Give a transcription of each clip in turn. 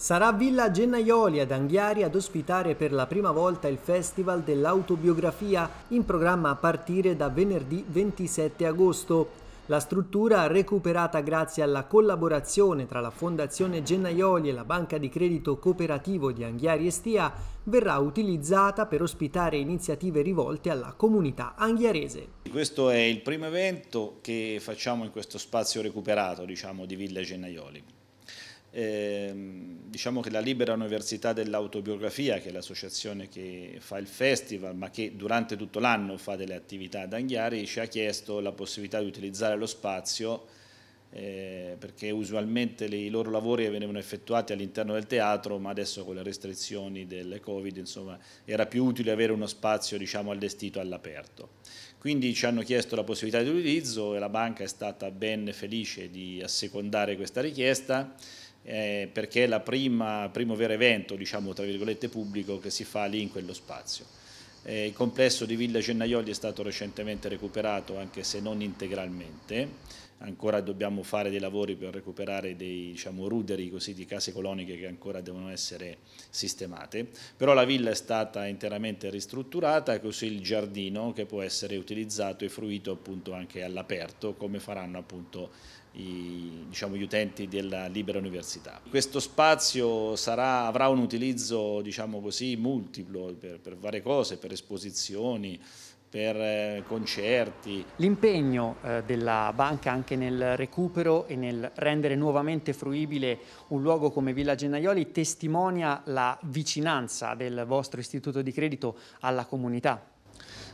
Sarà Villa Gennaioli ad Anghiari ad ospitare per la prima volta il Festival dell'autobiografia in programma a partire da venerdì 27 agosto. La struttura, recuperata grazie alla collaborazione tra la Fondazione Gennaioli e la Banca di Credito Cooperativo di Anghiari e Stia, verrà utilizzata per ospitare iniziative rivolte alla comunità anghiarese. Questo è il primo evento che facciamo in questo spazio recuperato diciamo, di Villa Gennaioli. Eh, diciamo che la Libera Università dell'Autobiografia, che è l'associazione che fa il festival, ma che durante tutto l'anno fa delle attività ad Anghiari, ci ha chiesto la possibilità di utilizzare lo spazio eh, perché usualmente i loro lavori venivano effettuati all'interno del teatro, ma adesso con le restrizioni del Covid insomma, era più utile avere uno spazio diciamo, allestito all'aperto. Quindi ci hanno chiesto la possibilità di utilizzo e la banca è stata ben felice di assecondare questa richiesta eh, perché è il primo vero evento, diciamo, tra virgolette, pubblico che si fa lì in quello spazio. Eh, il complesso di Villa Gennaioli è stato recentemente recuperato, anche se non integralmente, ancora dobbiamo fare dei lavori per recuperare dei diciamo, ruderi così, di case coloniche che ancora devono essere sistemate, però la villa è stata interamente ristrutturata, così il giardino che può essere utilizzato e fruito appunto anche all'aperto come faranno appunto i, diciamo, gli utenti della libera università. Questo spazio sarà, avrà un utilizzo diciamo così, multiplo per, per varie cose, per esposizioni, per eh, concerti. L'impegno eh, della banca anche nel recupero e nel rendere nuovamente fruibile un luogo come Villa Gennaioli testimonia la vicinanza del vostro istituto di credito alla comunità.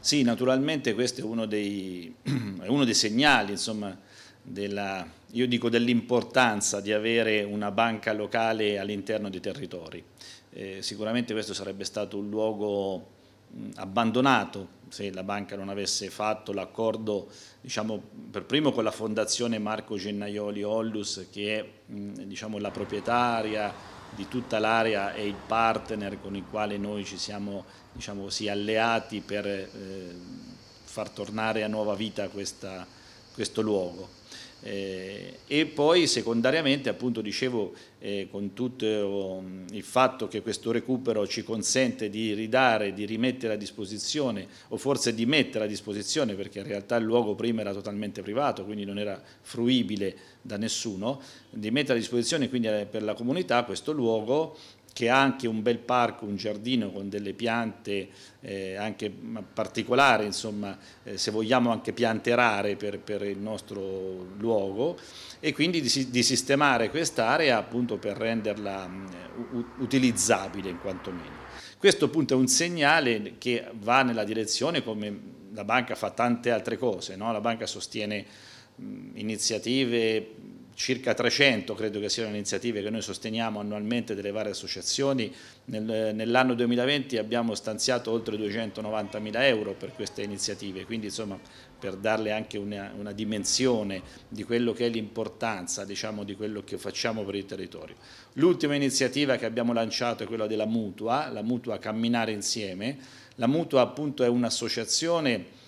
Sì, naturalmente questo è uno dei, è uno dei segnali, insomma, della, io dico dell'importanza di avere una banca locale all'interno dei territori. Eh, sicuramente questo sarebbe stato un luogo abbandonato se la banca non avesse fatto l'accordo diciamo, per primo con la fondazione Marco Gennaioli Ollus che è diciamo, la proprietaria di tutta l'area e il partner con il quale noi ci siamo diciamo così, alleati per eh, far tornare a nuova vita questa, questo luogo. Eh, e poi secondariamente appunto dicevo eh, con tutto um, il fatto che questo recupero ci consente di ridare, di rimettere a disposizione o forse di mettere a disposizione perché in realtà il luogo prima era totalmente privato quindi non era fruibile da nessuno, di mettere a disposizione quindi eh, per la comunità questo luogo che ha anche un bel parco, un giardino con delle piante eh, anche particolari, insomma, eh, se vogliamo anche piante rare per, per il nostro luogo e quindi di, di sistemare quest'area appunto per renderla uh, utilizzabile in quanto meno. Questo appunto è un segnale che va nella direzione come la banca fa tante altre cose, no? la banca sostiene mh, iniziative circa 300 credo che siano le iniziative che noi sosteniamo annualmente delle varie associazioni, Nel, nell'anno 2020 abbiamo stanziato oltre 290 mila euro per queste iniziative, quindi insomma per darle anche una, una dimensione di quello che è l'importanza diciamo, di quello che facciamo per il territorio. L'ultima iniziativa che abbiamo lanciato è quella della mutua, la mutua Camminare Insieme, la mutua appunto è un'associazione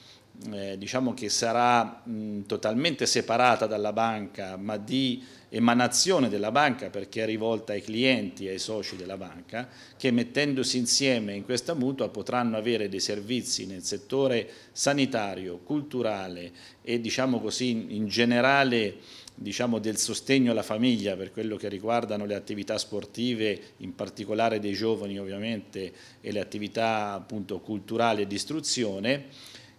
eh, diciamo che sarà mh, totalmente separata dalla banca ma di emanazione della banca perché è rivolta ai clienti e ai soci della banca che mettendosi insieme in questa mutua potranno avere dei servizi nel settore sanitario, culturale e diciamo così in generale diciamo, del sostegno alla famiglia per quello che riguardano le attività sportive, in particolare dei giovani ovviamente, e le attività appunto, culturali e di istruzione,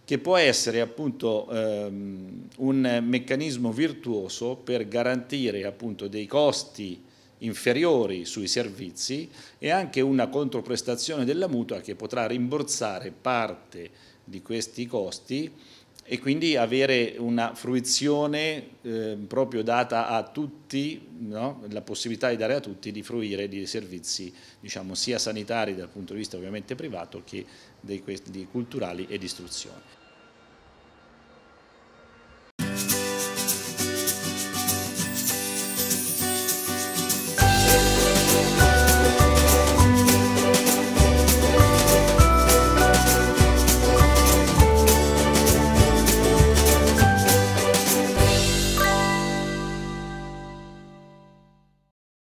che può essere appunto ehm, un meccanismo virtuoso per garantire appunto dei costi inferiori sui servizi e anche una controprestazione della mutua che potrà rimborsare parte di questi costi e quindi avere una fruizione eh, proprio data a tutti, no? la possibilità di dare a tutti di fruire di servizi diciamo, sia sanitari dal punto di vista ovviamente privato che dei, di culturali e di istruzione.